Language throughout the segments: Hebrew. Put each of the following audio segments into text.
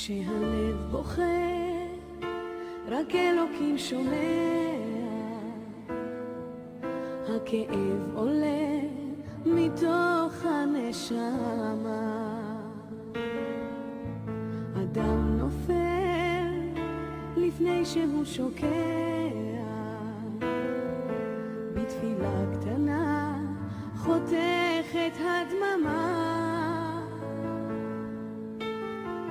כשהלב בוכה, רק אלוקים שומע. הכאב עולה מתוך הנשמה. אדם נופל לפני שהוא שוקע. בתפילה קטנה חותכת הדממה.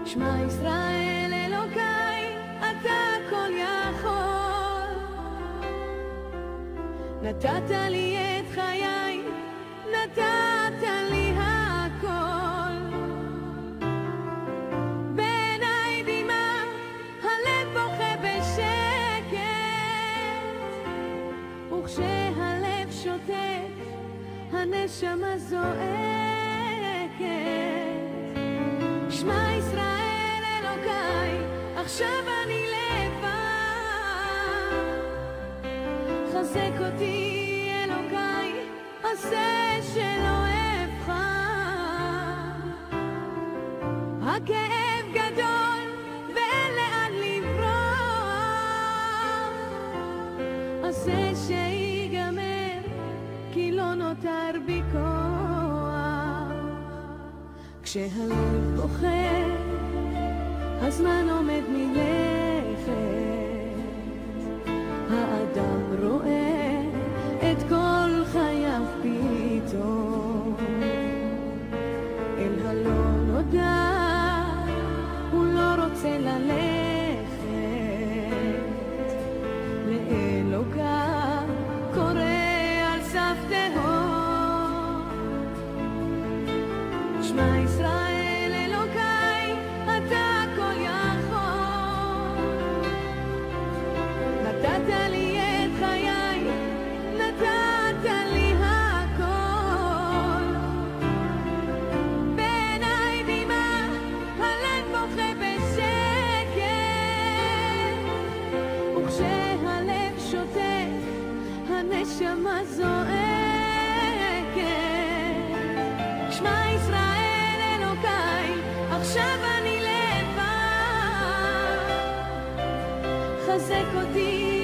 שמע ישראל אלוקיי, אתה כל יכול. נתת לי את חיי, נתת לי הכל. בעיניי דמעה, הלב בוכה בשקט, וכשהלב שותק, הנשמה זועקת. עכשיו אני לבד. חזק אותי אלוקיי, עשה שלא אבחר. הכאב גדול ואין לאן לברוח. עשה שיגמר, כי לא נותר בי כוח. כשהלב בוכה, הזמן עומד מלכת. האדם רואה את כל חייו פתאום. אל הלא נודע, הוא לא רוצה ללכת. הנשמה זועקת. שמע ישראל אלוקיי, עכשיו אני לבד. חזק אותי